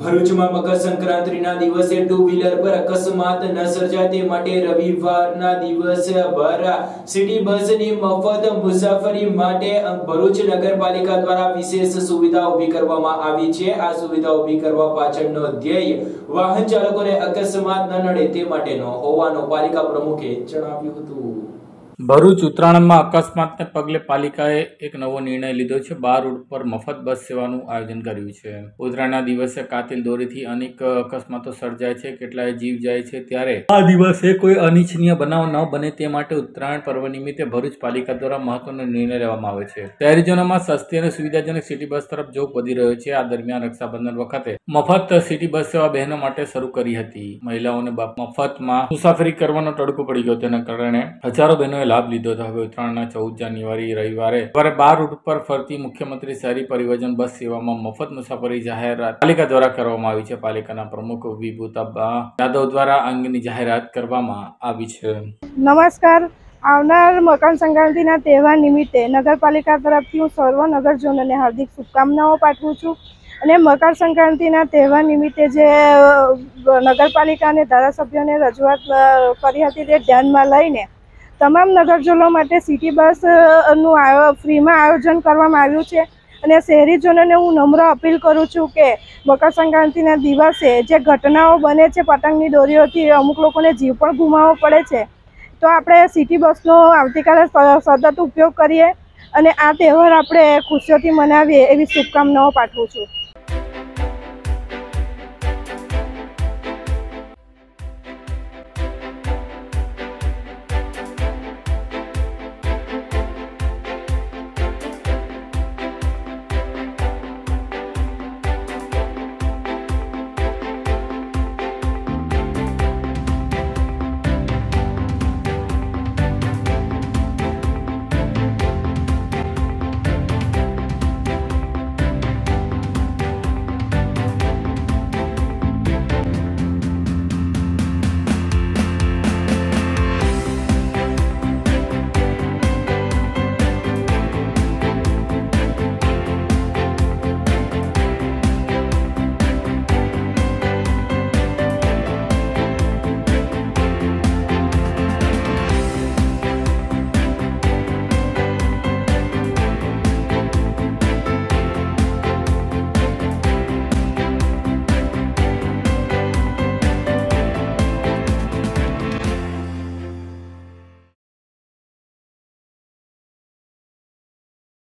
ભરૂચમાં મકર સંક્રાંતિના દિવસે two wheeler પર અકસ્માત ન સર્જાય તે માટે રવિવારના દિવસે ભર સિટી બસની મફત મુસાફરી માટે ભરૂચ નગરપાલિકા દ્વારા વિશેષ સુવિધા ઊભી કરવામાં આવી છે. આ સુવિધા ઊભી કરવા પાછળનો ધ્યેય વાહન ચાલકોને અકસ્માત ન નડે તે માટેનો હોવાનો પાલિકા પ્રમુખે જણાવ્યું હતું. ભરૂચ ઉત્તરાયણમાં અકસ્માતને પગલે પાલિકાએ એક નવો નિર્ણય લીધો છે. બાર રૂટ પર મફત બસ સેવાનું આયોજન કર્યું છે. ઉત્તરાયણના દિવસે કાતિલ દોરીથી અનેક અકસ્માતો સર્જાય છે. કેટલાય જીવ જાય છે ત્યારે આ દિવસે કોઈ અનિચ્છનીય બનાવ ન બને તે માટે ઉત્તરાયણ પર્વ નિમિત્તે ભરૂચ પાલિકા દ્વારા મહત્વનો નિર્ણય લેવામાં આવે છે. શહેરીજનોમાં સસ્તી અને સુવિધાજનક સિટી બસ તરફ જોગ વધી રહ્યો છે. આ દરમિયાન રક્ષાબંધન વખતે મફત સિટી બસ સેવા બહેનો માટે શરૂ કરી હતી. મહિલાઓને મફતમાં મુસાફરી કરવાનો તડકો પડી ગયો. તેના કારણે હજારો બહેનોએ લાભ લીધો હતો હવે ઉત્તરાયણના ચૌદ જાન્યુઆરી રવિવારે સવારે બાર રૂટ પર ફરતી મુખ્યમંત્રી શહેરી પરિવહન બસ સેવામાં મફત મુસાફરી જાહેરાત પાલિકા દ્વારા કરવામાં આવી છે. પાલિકાના પ્રમુખ વિભૂતાબા યાદવ દ્વારા અંગની જાહેરાત કરવામાં આવી છે. નમસ્કાર. આવનાર મકર સંક્રાંતિના તહેવાર નિમિત્તે નગરપાલિકા તરફથી હું સર્વ નગરજનોને હાર્દિક શુભકામનાઓ પાઠવું છું. અને મકર સંક્રાંતિના તહેવાર નિમિત્તે જે નગરપાલિકા અને ધારાસભ્યોને રજૂઆત કરી હતી તે ધ્યાનમાં લઈને તમામ નગરજનો માટે સિટી બસનું ફ્રીમાં આયોજન કરવામાં આવ્યું છે. અને શહેરીજનોને હું નમ્ર અપીલ કરું છું કે મકર સંક્રાંતિના દિવસે જે ઘટનાઓ બને છે પતંગની દોરીઓથી અમુક લોકોને જીવ પણ ગુમાવવો પડે છે. તો આપણે સિટી બસનો આવતીકાલે સતત ઉપયોગ કરીએ અને આ તહેવાર આપણે ખુશીઓથી મનાવીએ એવી શુભકામનાઓ પાઠવું છું.